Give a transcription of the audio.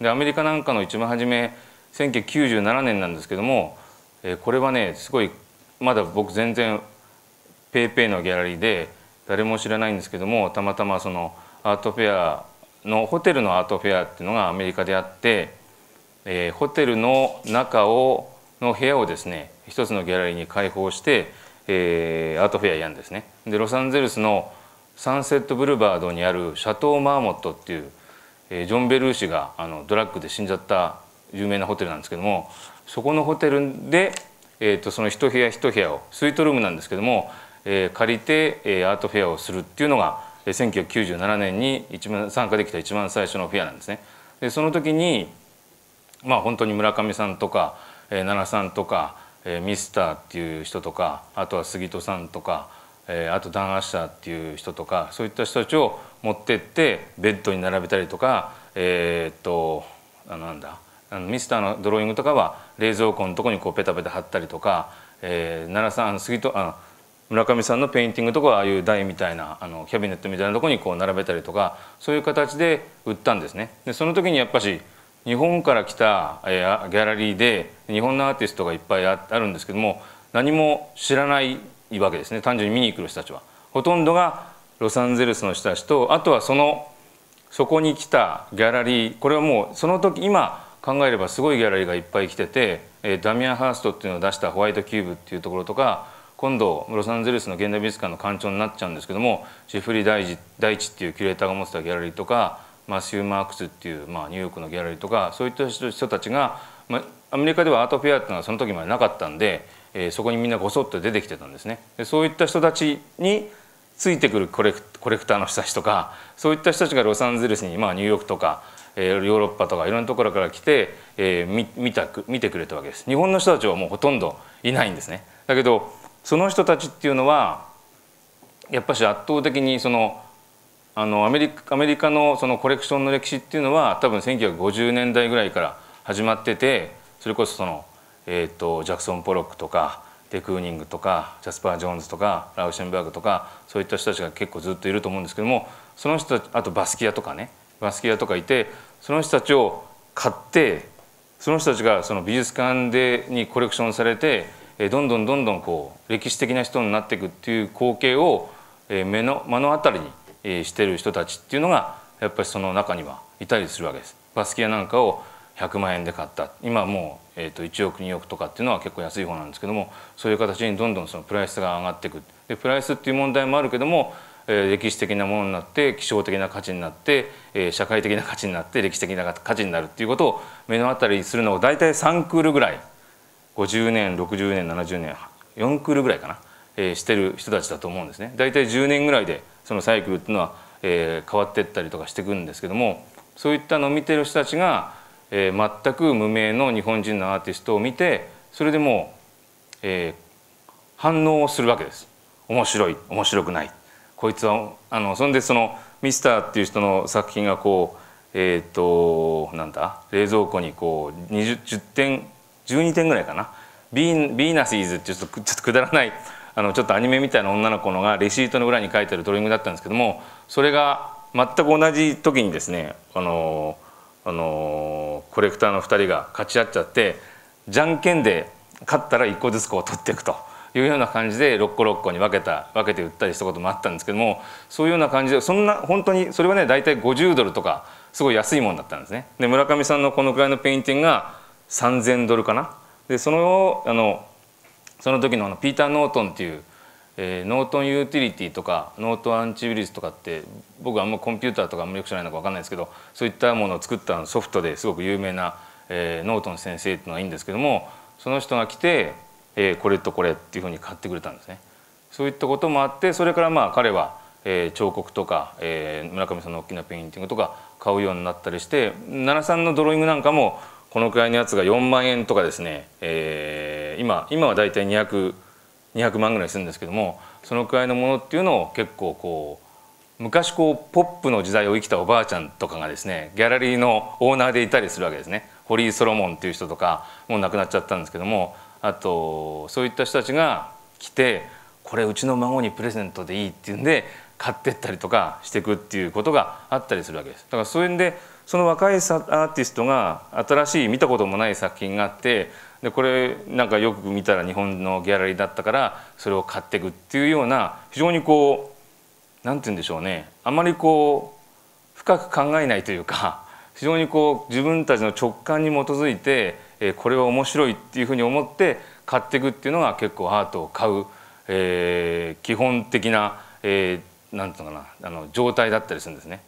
でアメリカなんかの一番初め1997年なんですけども、えー、これはねすごいまだ僕全然ペーペーのギャラリーで誰も知らないんですけどもたまたまそのアートフェアのホテルのアートフェアっていうのがアメリカであって、えー、ホテルの中をの部屋をですね一つのギャラリーに開放して、えー、アートフェアやんですね。でロサンゼルスのサンセットブルバードにあるシャトー・マーモントっていう、え、ジョン・ベルーシがあのドラッグで死んじゃった有名なホテルなんですけどもそこのホテルで、えーと、その一部屋一部屋をスイートルームなんですけども、えー、借りて、えー、アートフェアをするっていうのが1997年に一番参加できた一番最初のフェアなんですね。でその時にまあ本当に村上さんとか、えー、奈良さんとか、えー、ミスターっていう人とかあとは杉戸さんとかえー、あとダン・アッシャーっていう人とかそういった人たちを持ってってベッドに並べたりとかえー、っとあのなんだあのミスターのドローイングとかは冷蔵庫のとこにこうペタペタ貼ったりとか、えー、奈良さん杉とあ村上さんのペインティングとかはああいう台みたいなあのキャビネットみたいなとこにこう並べたりとかそういう形で売ったんですね。でその時にやっぱし日本から来た、えー、ギャラリーで日本のアーティストがいっぱいあるんですけども何も知らないいわけですね単純に見に来る人たちは。ほとんどがロサンゼルスの人たちとあとはそのそこに来たギャラリーこれはもうその時今考えればすごいギャラリーがいっぱい来てて、えダミアン・ハーストっていうのを出したホワイトキューブっていうところとか今度ロサンゼルスの現代美術館の館長になっちゃうんですけどもジェフリー大大地っていうキュレーターが持ってたギャラリーとかマシュー・マークスっていう、まあ、ニューヨークのギャラリーとかそういった人たちが、まあ、アメリカではアートフェアっていうのはその時までなかったんでえー、そこにみんなごそっと出てきてたんですね。でそういった人たちについてくるコレクコレクターの人たちとかそういった人たちがロサンゼルスに、まあ、ニューヨークとか、えー、ヨーロッパとかいろんなところから来て、えー、見見た見てくれたわけです。日本の人たちはもうほとんどいないんですね。だけどその人たちっていうのはやっぱし圧倒的にそのあのアメリカアメリカのそのコレクションの歴史っていうのは多分1950年代ぐらいから始まっててそれこそそのえーと、ジャクソン・ポロックとかデクーニングとかジャスパー・ジョーンズとかラウシェンバーグとかそういった人たちが結構ずっといると思うんですけどもその人たちあとバスキアとかねバスキアとかいてその人たちを買ってその人たちがその美術館でにコレクションされてどんどんどんどんこう歴史的な人になっていくっていう光景を目の目の当たりにしてる人たちっていうのがやっぱりその中にはいたりするわけです。バスキアなんかを100万円で買った。今もう、えー、と1億2億とかっていうのは結構安い方なんですけどもそういう形にどんどんそのプライスが上がっていく。でプライスっていう問題もあるけども、えー、歴史的なものになって希少的な価値になって、えー、社会的な価値になって歴史的な価値になるっていうことを目の当たりするのを大体3クールぐらい。50年60年70年4クールぐらいかな、えー、してる人たちだと思うんですね。大体10年ぐらいでそのサイクルっていうのは、えー、変わっていったりとかしていくんですけどもそういったのを見てる人たちがえー、全く無名の日本人のアーティストを見てそれでもう、えー、反応をするわけです。面白い面白くない。こいつはあのそんでそのミスターっていう人の作品がこうえっ、ー、となんだ？冷蔵庫にこう 20, 10点12点ぐらいかな？ビービーナスイズってちょっとちょっとくだらないあのちょっとアニメみたいな女の子のがレシートの裏に書いてあるドローイングだったんですけどもそれが全く同じ時にですねあのあのコレクターの2人がかち合っちゃってじゃんけんで勝ったら1個ずつこう取っていくというような感じで6個6個に分けた分けて売ったりしたこともあったんですけどもそういうような感じでそんな本当にそれはね大体50ドルとかすごい安いもんだったんですね。で村上さんのこのくらいのペインティングが3,000ドルかな。でそのあのその時のあのピーター・ノートンっていうえー、ノートンユーティリティとかノートンアンチウイルスとかって僕はあんまコンピューターとかあんまりよく知らないのか分かんないですけどそういったものを作ったソフトですごく有名な、えー、ノートン先生っていうのがいいんですけどもその人が来て、えー、これとこれっていうふうに買ってくれたんですね。そういったこともあってそれからまあ彼は、えー、彫刻とか、えー、村上さんの大きなペインティングとか買うようになったりして奈良さんのドローイングなんかもこのくらいのやつが4万円とかですね、えー、今今は大体200 200万ぐらいするんですけどもそのくらいのものっていうのを結構こう昔こうポップの時代を生きたおばあちゃんとかがですねギャラリーのオーナーでいたりするわけですねホリー・ソロモンっていう人とかもう亡くなっちゃったんですけどもあとそういった人たちが来てこれうちの孫にプレゼントでいいっていうんで買ってったりとかしていくっていうことがあったりするわけです。だからそういうんでその若いアーティストが新しい見たこともない作品があってでこれなんかよく見たら日本のギャラリーだったからそれを買っていくっていうような非常にこう何て言うんでしょうねあまりこう深く考えないというか 非常にこう自分たちの直感に基づいてこれは面白いっていうふうに思って買っていくっていうのが結構アートを買う、えー、基本的な、えー、ていうのかなあの状態だったりするんですね。